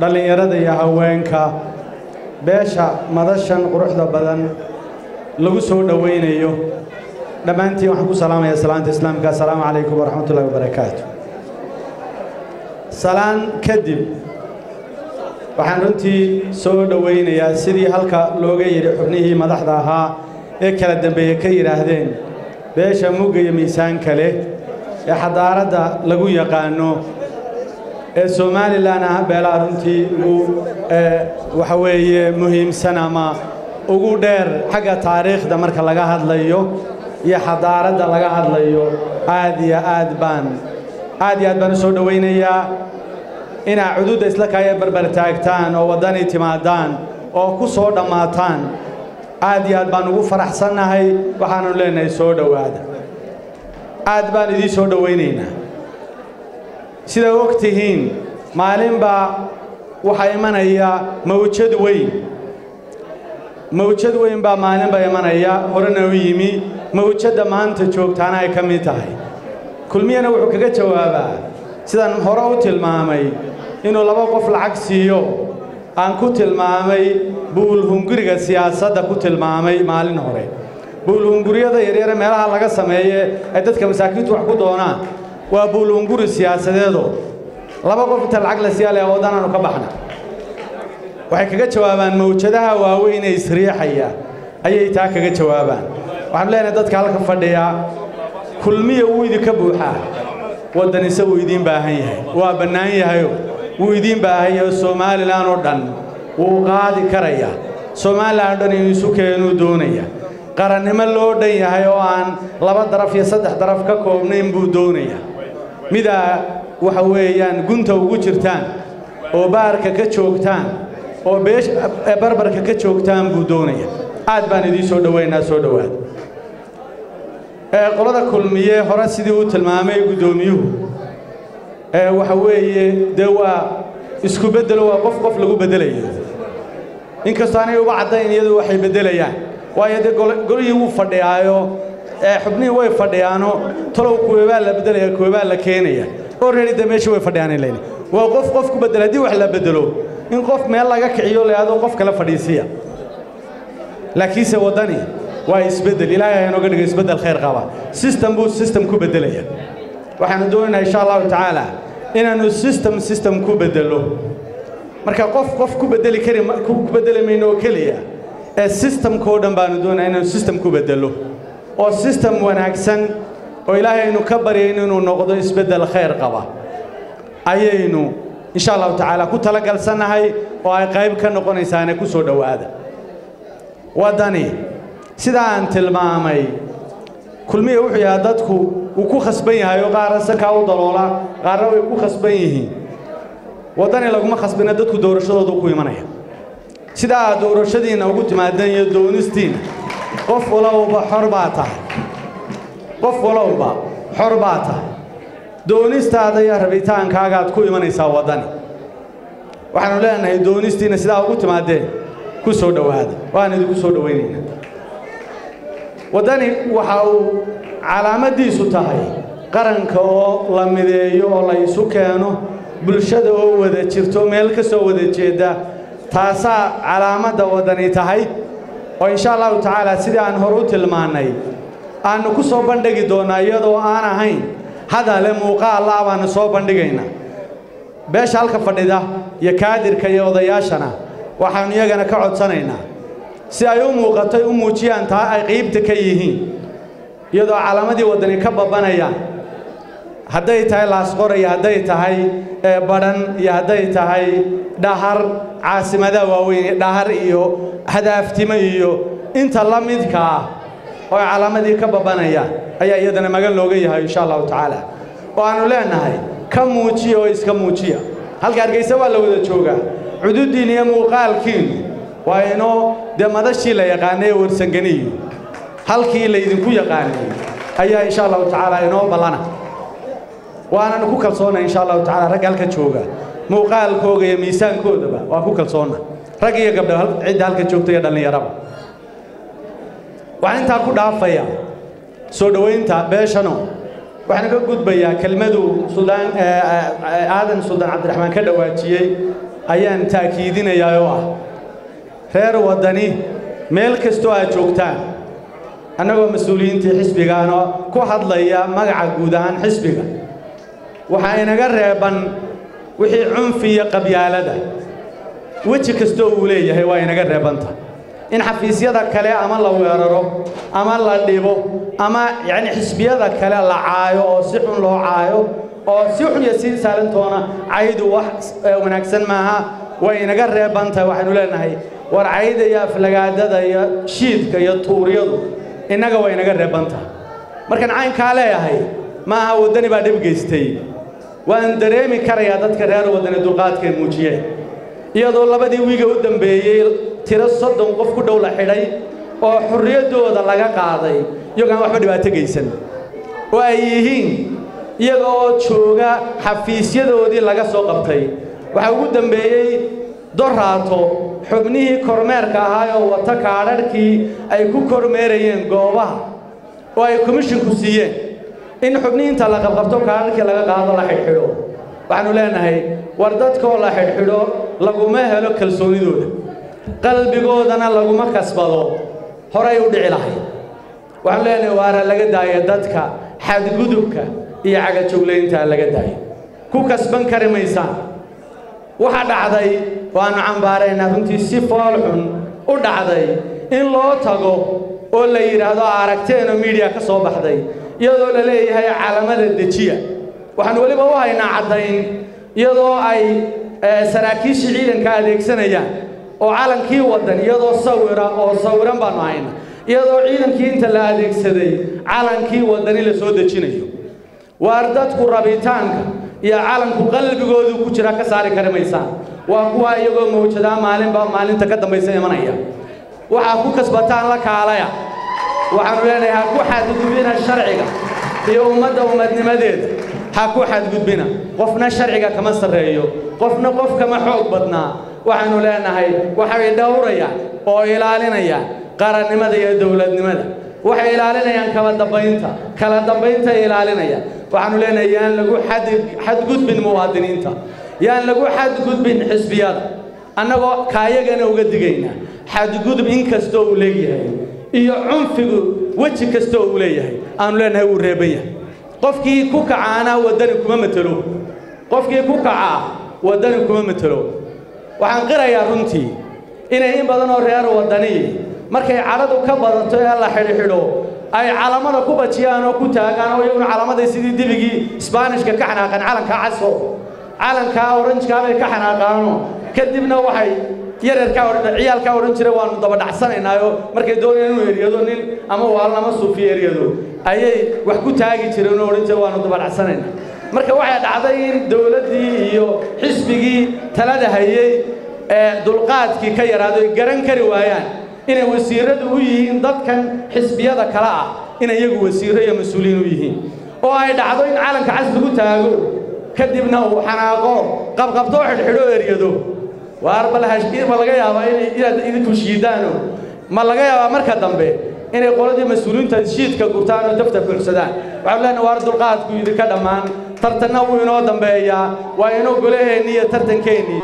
dhallinyarada iyo haweenka beesha madashan quruxda badan lagu soo dhowaynayo dhammaantiin waxaan ku salaamaya salaanta islaamka. Assalaamu calaykum waraxmatullahi wabarakaatu salaan kadib waxaan runtii soo dhowaynayaa sidii halka looga yidhi xubnihii madaxda ahaa ee kala dambeeye ka yidhaahdeen beesha mugga iyo miisaanka leh ee xadaaradda lagu yaqaano ee somalilan ah beelaha runtii ugu waxa weeye muhiimsan ama ugu dheer xagga taariikhda marka laga hadlayo iyo xadaaradda laga hadlayo. Aad iyo aad baan aad iyo aad baan u soo dhowaynayaa inaa cududda isla kaaya barbar taagtaan oo waddani timaadaan oo ku soo dhammaataan aad iyo aad baan ugu faraxsannahay waxaanu leenahay soo dhowaada. Aad baan idiin soo dhowaynaynaa sidaa og tihiin maalinbaa waxaa imanaya mawjad weyn. Mawjad weyn baa maalinba imanaya horena u yimi mawjadda maanta joogtaana ay ka mid tahay. Kulmiyana wuxuu kaga jawaabaa sidaan hore u tilmaamay inuu laba qof lacag siiyo aan ku tilmaamay buulhunguriga siyaasadda ku tilmaamay maalin hore. Buulhunguryada yaryare meelaha laga sameeye ay dadka masaakiintu wax ku doonaan waa buulhunguri siyaasadeedo. Laba qof inta lacag la siiyaa leh wadanaanu ka baxna. Waxay kaga jawaabaan mawjadaha waaweyn ee isriixaya ayay taa kaga jawaabaan. Waxaanu leenahay dadka halka fadhiya kulmiya wuu idinka buuxaa waddanise wuu idiin baahan yahay. Waa bannaan yahayo wuu idiin baahan yahay somalilan oo dhan. Wuu qaadi karayaa somalilan oo dhan inuu isu keenuu doonaya. Qarannimo loo dhan yahay oo aan laba daraf iyo saddex daraf ka koobnayn buu doonaya midaa waxa weeyaan gunta ugu jirtaan oo baarka ka joogtaan oo beesh barbarka ka joogtaan buu doonaya. Aad baan idiin soo dhowaynaa soo dhowaad. Qolada kulmiye hore sidii uu tilmaamay guddoomiyuhu waxa weeye dee waa isku beddelo waa qof qof lagu beddelayo inkastoo anay uga caddayn iyadu waxay beddelayaan waayo dee golihii wuu fadhiyaayo xubnihii way fadhiyaano talow kuweebaa la beddelaya kuweebaa la keenaya. Orredi dee meeshii way fadhiyaan len waa qof qof ku beddela haddii wax la beddelo in qof meel laga kiciyo leado qof kale fadhiisiya. Laakiinse waddani waa isbeddel. Ilaahay ha inooga dhigo isbeddel khayr qaba system buu system ku beddelaya waxaanu doonaynaa insha allahu tacaala inaannu system system ku beddello marka qof qof ku beddeli kari ku beddeli mayno oo keliya ee systemkao dhan baanu doonaya inaanu system ku beddello oo system wanaagsan oo ilaahay aynu ka baryayno inuu noqdo isbeddel khayr qaba. Ayaynu insha allahu tacaala ku talagalsannahay oo ay qayb ka noqonaysaane ku soo dhowaada. Waddani sidaa tilmaamay kulmiya wuxuu yahaa dadku wuu ku khasban yahay oo qaarna sakaa u daloola qaarna way ku khasban yihiin. Waddani laguma khasbina dadku doorashadoodu ku imanaya. Sidaa aad doorashadiinna ugu timaadeen iyo doonistiinna qof walowba xor baa tahay. Qof walowba xor baa tahay. Doonistaada iyo rabitaankaagaad ku imanaysaa waddani. Waxaanu leenahay doonistiinna sidaa ugu timaadeen ku soo dhowaada. Waan idinku soo dhowaynaynaa waddani waxa uu calaamaddiisu tahay qaranka oo la mideeyo oo la isu keeno bulshada oo wada jirto meel ka soo wada jeedda taasaa calaamadda waddani tahay oo insha allahu tacaala sidii aan hore u tilmaannay aannu ku soo bandhigi doonnaa iyadoo aan ahayn hadale muuqaalla baannu soo bandhigaynaa. Beesha halka fadhida iyo kaadirka iyo odayaashana waxaannu iyagana ka codsanaynaa. Si ay u muuqatay u muujiyaan taa ay qiibta ka yihiin iyadoo calaamadii waddani ka babbanayaan hadday tahay laasqoraya hadday tahay badhan iyo hadday tahay dhahar caasimadaha waaweyn dhahar iyo hadaaftimo iyo inta la midka ah oo calaamadii ka babbanayaan ayaa iyadana magan looga yahay insha allahu tacaala. Oo aannu leennahay ka muujiya oo iska muujiya. Halka hargaysa waa la wada joogaa. Cududdiin iyo muuqaalkiinnu waa inoo dee madashii la yaqaanay ee warsanganiyo halkii laydinku yaqaanay ayaa insha allahu tacaala inoo ballana waananu ku kalsoonna insha allahu tacala ragga halka jooga. Muuqaalkooga iyo miisaankoodaba waa ku kalsoonna rag iyo gabdho cidda halka joogta iyo dhallinyaraba waxaan intaa ku dhaafaya soo dhowaynta beeshano. Waxaan ka gudbayaa kelmadu suldaan aadan suldaan cabdiraxmaan ka dhawaajiyey ayaan taakiidinayaa oo ah. Reer waddani meel kastoo aad joogtaan annagoo mas'uuliyiintii xisbigaana ku hadlaya magaca guud ahaan xisbiga waxaa inaga reeban wixii cunfi iyo qabyaalada. Weji kastoo uu leeyahay waa inaga reebanta. In xafiisyada kale ama la weeraro ama la dhibo ama yacni xisbiyada kale la caayo oo si xun loo caayo oo si xun iyo si saalintoona caydu wax wanaagsan maaha way inaga reebantahay waxaynu leenahay. War cayda iyo aflagaadada iyo shiidka iyo tuuryadu innaga way inaga reebantahay markaan caynkaa leeyahay maaha waddani baa dhib geystay. Waan dareemi karayaa dadka reer waddani dulqaadkay muujiyeen iyadoo labadii wiiga u dambeeyey tiro soddon qof ku dhow la xidhay oo xorriyaddooda laga qaaday iyagoo aan waxba dhibaato geysan. Oo ay yihiin iyaga oo jooga xafiisyadoodii laga soo qabtay. Waxaa ugu dambeeyey doraato xubnihii kormeerka ahaa oo wata kaadharhkii ay ku kormeerayeen goobaha oo ay komishinku siiyeen in xubnihiinta la qabqabto kaadharhkii laga qaado la xidhxidho. Waxaannu leenahay war dadkoo la xidhxidho laguma helo kalsoonidooda. Qalbigoodana laguma kasbado. Horay u dhici lahayd waxaanu leenahay waara laga daaya dadka xadgudubka iyo cagajoglayntaa laga daayo. Ku kasban kari maysaan waxa dhacday waannu cambaaraynaa runtii si fool xun u dhacday in loo tago oo la yidhaahdo aragteenoo miidiya ka soo baxday iyadoo la leeyahay calamada dejiya. Waxaannu weliba u haynaa caddayn iyadoo ay saraakiishii ciidanka adeegsanayaan oo calankii waddan iyadoo sawira oo sawiran baannu hayna. Iyadoo ciidankii inta la adeegsaday calankii waddani la soo dejinayo. Waar dadku rabitaanka iyo calanku qalbigoodu ku jira ka saari kari maysaan waa kuwa iyagoo mawjadaa maalinba maalinta ka dambaysa imanaya. Waxaa ku kasbataan la kaalaya waxaannu leenahay ha ku xadgudbina sharciga iyo ummadda ummadnimadeeda ha ku xadgudbina. Qofna sharciga kama sarreeyo. Qofna qof kama xoog badnaa waxaannu leenahay waxay dhowrayaan oo ilaalinayaan qarannimada iyo dowladnimada. Waxay ilaalinayaan kala dambaynta kala dambayntay ilaalinayaan waxaannu leenahay yaan lagu xadgudbin muwaadiniinta. Yaan lagu xadgudbin xisbiyada. Annagoo kaayagana uga digaynaa xadgudub in kastoo uu leeyahay iyo cunfigu weji kastoo uu leeyahay aanu leenahay wuu reeban yahay. Qofkii ku kacaana waddani kuma matelo qofkii ku kacaa waddani kuma matelo waxaan qirayaa runtii inay in badan oo reer waddani markay cadhadu ka badato ee la xidhxidho ay calamada ku bajiyaan oo ku taagaan oo iyaguna calamaday sidii dibigii isbaanishka ka xanaaqaan calankaa caso. Calankaa oranjkaa bay ka xanaaqaano kadibna waxay yaryarkaa ciyaalkaa odhan jiray waannu daba dhacsanaynaayo. Markay doonayaan inuu eryado nin ama waalin ama suufi eryado ayay wax ku taagi jireen oo odhan jira waannu daba dhacsanaynaa. Marka waxay dhacday in dowladdii iyo xisbigii talada hayey ee dulqaadkii ka yaraado garan kari waayaan inay wasiiradu u yihiin dadkan xisbiyada kale ah inay iyagu wasiiro iyo mas'uuliyiin u yihiin. Oo ay dhacdo in calanka cas lagu taago kadibna uu xanaaqo qabqabtoo xidhxidho eryado waar ma laga yaabaa inaad idinku shiidaano ma laga yaabaa marka dambe inay qoladii mas'uuliyiinta shiidka gurtaan oo dafta buuxsadaan waxaanu leenahay waar dulqaadku idinka dhammaan. Tartanna wuu inoo dambeeyaa. Waa inoo golaheenni iyo tartankeennii